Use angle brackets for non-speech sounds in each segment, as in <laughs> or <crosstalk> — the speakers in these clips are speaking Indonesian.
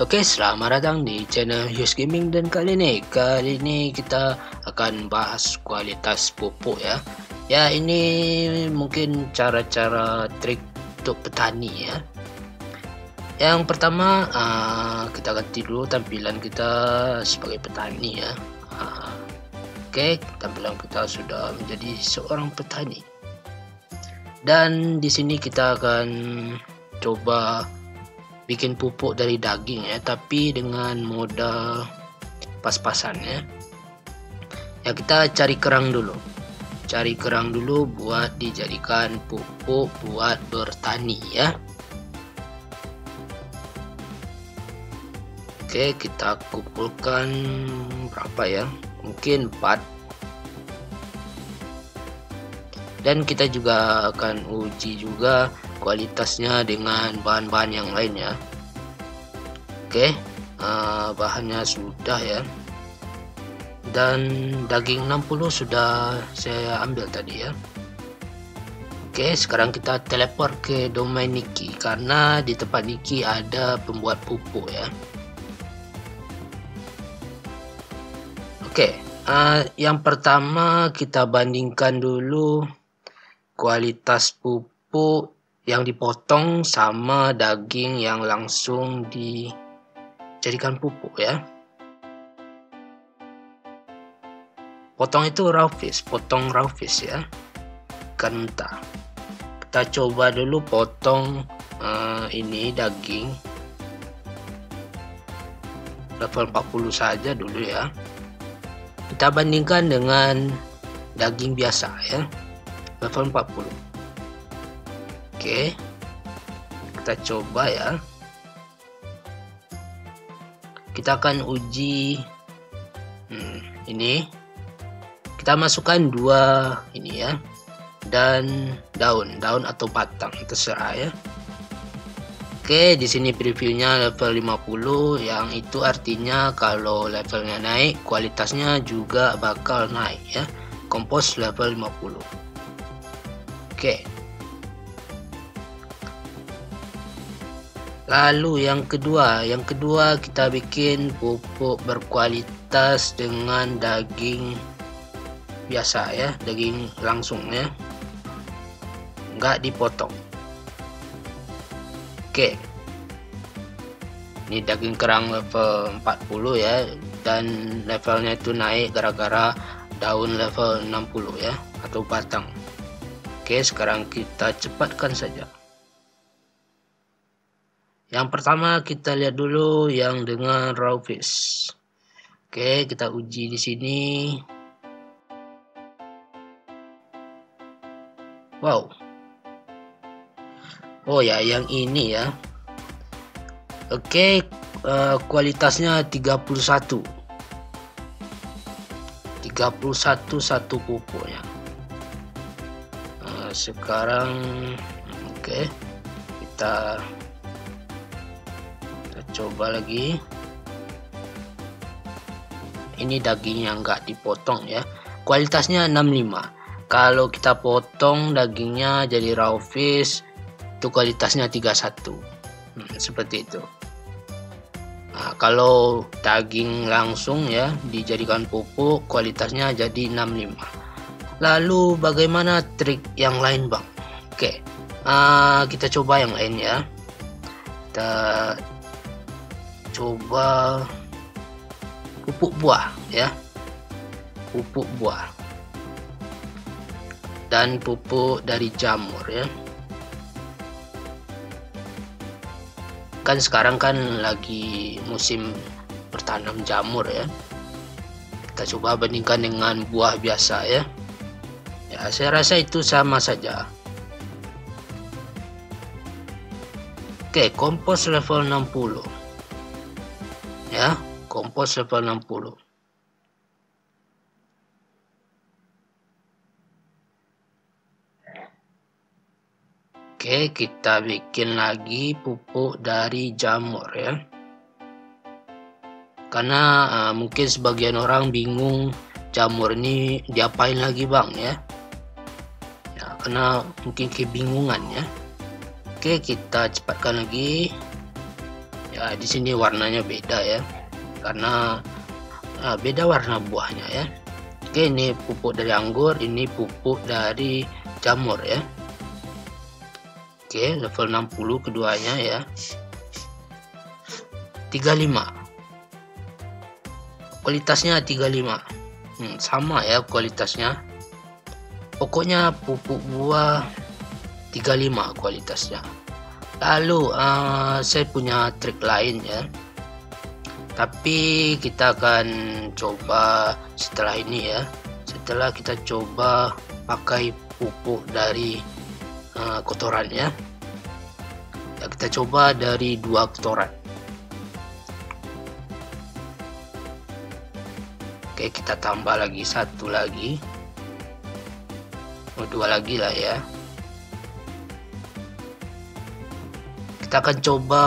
Oke, selamat datang di channel Yus Gaming dan kali ini kali ini kita akan bahas kualitas pupuk ya. Ya, ini mungkin cara-cara trik untuk petani ya. Yang pertama uh, kita ganti dulu tampilan kita sebagai petani ya. Uh, Oke, tampilan kita sudah menjadi seorang petani. Dan di sini kita akan coba bikin pupuk dari daging ya tapi dengan modal pas-pasan ya ya kita cari kerang dulu. Cari kerang dulu buat dijadikan pupuk buat bertani ya. Oke kita kumpulkan berapa ya? Mungkin 4 dan kita juga akan uji juga kualitasnya dengan bahan-bahan yang lain ya. Oke uh, bahannya sudah ya. Dan daging 60 sudah saya ambil tadi ya. Oke, sekarang kita teleport ke domain Niki karena di tempat Niki ada pembuat pupuk ya. Oke, uh, yang pertama kita bandingkan dulu kualitas pupuk yang dipotong sama daging yang langsung dijadikan pupuk ya. Potong itu raw fish potong raw fish ya. Ikan mentah kita coba dulu potong uh, ini daging. Level 40 saja dulu ya. Kita bandingkan dengan daging biasa ya. Level 40 Oke. Kita coba ya. Kita akan uji hmm, ini. Kita masukkan dua ini ya. Dan daun, daun atau batang terserah ya. Oke, di sini previewnya level 50 yang itu artinya kalau levelnya naik, kualitasnya juga bakal naik ya. Kompos level 50. Oke. Lalu yang kedua, yang kedua kita bikin pupuk berkualitas dengan daging biasa ya, daging langsung ya. Enggak dipotong. Oke. Ini daging kerang level 40 ya dan levelnya itu naik gara-gara daun level 60 ya atau batang. Oke, sekarang kita cepatkan saja. Yang pertama kita lihat dulu yang dengan raw fish. Oke, kita uji di sini. Wow. Oh ya, yang ini ya. Oke, uh, kualitasnya 31. 31 satu pupuknya. Uh, sekarang oke, okay, kita coba lagi. Ini dagingnya nggak dipotong ya. Kualitasnya 65 kalau kita potong dagingnya jadi raw fish itu kualitasnya 31 hmm, seperti itu. Nah, kalau daging langsung ya dijadikan pupuk kualitasnya jadi 65 lalu bagaimana trik yang lain bang? Oke uh, kita coba yang lain ya. Kita coba pupuk buah ya. Pupuk buah. Dan pupuk dari jamur ya. Kan sekarang kan lagi musim bertanam jamur ya. Kita coba bandingkan dengan buah biasa ya. Ya saya rasa itu sama saja. Oke kompos level 60 ya kompos level 60 Oke, kita bikin lagi pupuk dari jamur ya. Karena uh, mungkin sebagian orang bingung jamur ini diapain lagi bang ya. Ya, karena mungkin kebingungan ya. Oke, kita cepatkan lagi. Ya di sini warnanya beda ya karena uh, beda warna buahnya ya. Oke ini pupuk dari anggur ini pupuk dari jamur ya. Oke level 60 keduanya ya. 35 kualitasnya 35 hmm, sama ya kualitasnya. Pokoknya pupuk buah 35 kualitasnya. Lalu uh, saya punya trik lain ya tapi kita akan coba setelah ini ya. Setelah kita coba pakai pupuk dari uh, kotoran ya. ya kita coba dari dua kotoran. Oke kita tambah lagi satu lagi. Oh, dua lagi lah ya. Kita akan coba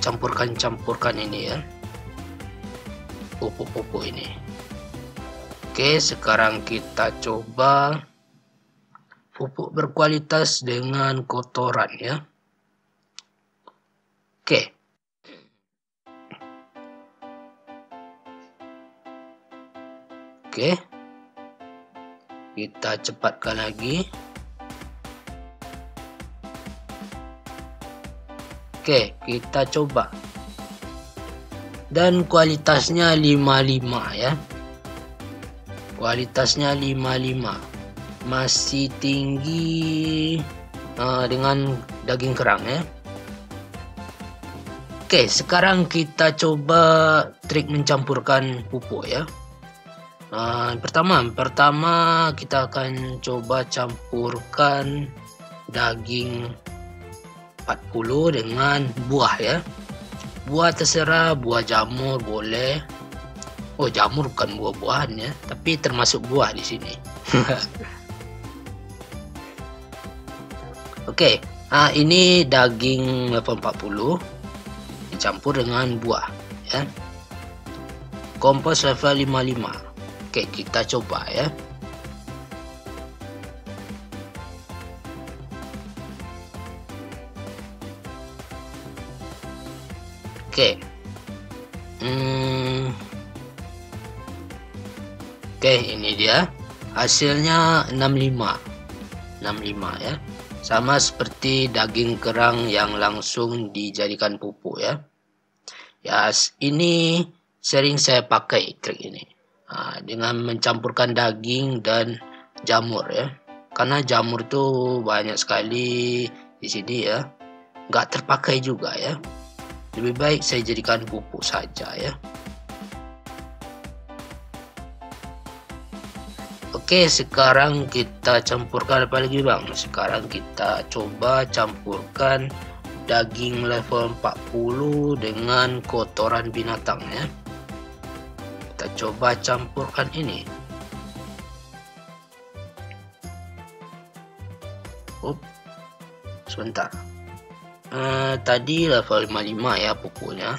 campurkan-campurkan ini ya. Pupuk-pupuk ini. Oke sekarang kita coba pupuk berkualitas dengan kotoran ya. Oke. Oke. Kita cepatkan lagi Oke, kita coba. Dan kualitasnya 55 ya. Kualitasnya 55. Masih tinggi uh, dengan daging kerang ya. Oke, sekarang kita coba trik mencampurkan pupuk ya. Uh, pertama, pertama kita akan coba campurkan daging 40 dengan buah ya. Buah terserah buah jamur boleh. Oh jamur bukan buah-buahan ya. Tapi termasuk buah di sini. <laughs> Oke okay. nah, ini daging level 40 dicampur dengan buah ya. Kompos level 55 oke okay, kita coba ya Oke. Hmm. Oke, ini dia. Hasilnya 65. 65 ya. Sama seperti daging kerang yang langsung dijadikan pupuk ya. Ya, ini sering saya pakai trik ini. Nah, dengan mencampurkan daging dan jamur ya. Karena jamur tuh banyak sekali di sini ya. Nggak terpakai juga ya. Lebih baik saya jadikan pupuk saja ya. Oke, sekarang kita campurkan apa lagi bang? Sekarang kita coba campurkan daging level 40 dengan kotoran binatang ya. Kita coba campurkan ini. Up. Sebentar. Uh, tadi level 55 ya pupuknya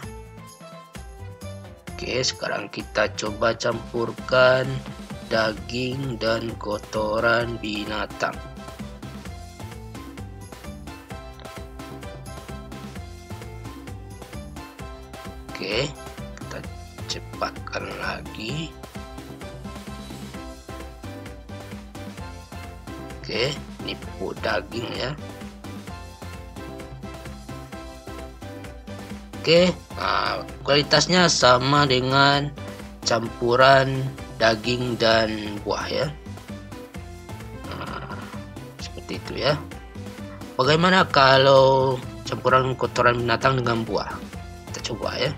Oke sekarang kita coba campurkan daging dan kotoran binatang. Oke kita cepatkan lagi. Oke ini daging ya Oke, nah, kualitasnya sama dengan campuran daging dan buah ya. Nah, seperti itu ya. Bagaimana kalau campuran kotoran binatang dengan buah? Kita coba ya.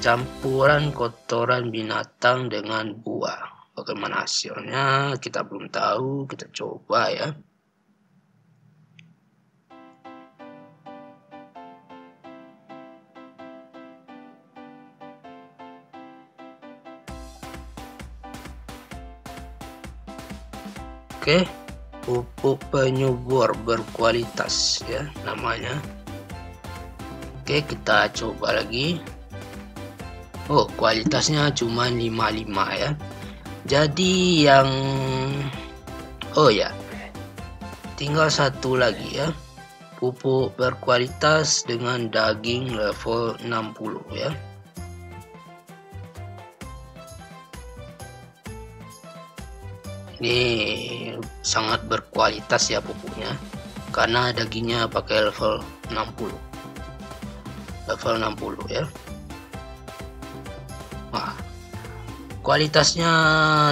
Campuran kotoran binatang dengan buah. Bagaimana hasilnya? Kita belum tahu. Kita coba ya. Oke, pupuk penyubur berkualitas ya namanya. Oke, kita coba lagi. Oh, kualitasnya cuma 55 ya. Jadi yang Oh ya. Tinggal satu lagi ya. pupuk berkualitas dengan daging level 60 ya ini sangat berkualitas ya pupuknya karena dagingnya pakai level 60 level 60 ya. Wah, kualitasnya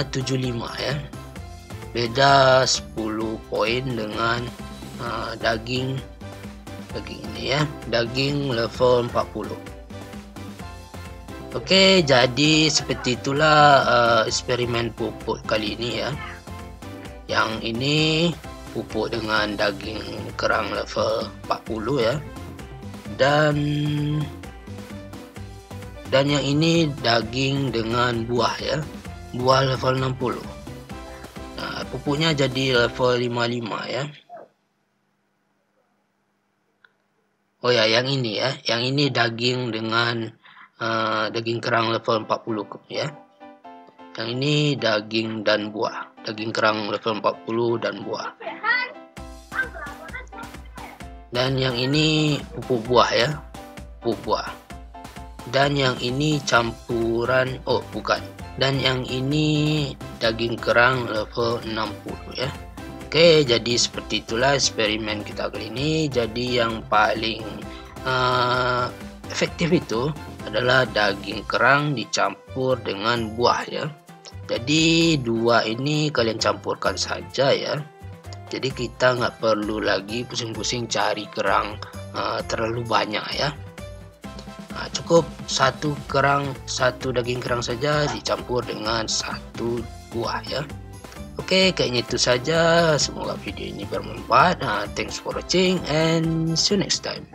75 ya. Beda 10 poin dengan uh, daging daging ini ya. Daging level 40 Oke jadi seperti itulah uh, eksperimen pupuk kali ini ya yang ini pupuk dengan daging kerang level 40 ya dan dan yang ini daging dengan buah ya buah level 60 Nah, pupuknya jadi level 55 ya. Oh ya, yang ini ya. Yang ini daging dengan uh, daging kerang level 40 ya. Yang ini daging dan buah. Daging kerang level 40 dan buah. Dan yang ini pupuk buah ya. Pupuk buah. Dan yang ini campuran oh bukan dan yang ini daging kerang level 60 ya Oke jadi seperti itulah eksperimen kita kali ini jadi yang paling uh, efektif itu adalah daging kerang dicampur dengan buah ya jadi dua ini kalian campurkan saja ya jadi kita nggak perlu lagi pusing-pusing cari kerang uh, terlalu banyak ya Nah, cukup satu kerang, satu daging kerang saja dicampur dengan satu buah ya. Oke, kayaknya itu saja. Semoga video ini bermanfaat. Nah, thanks for watching and see you next time.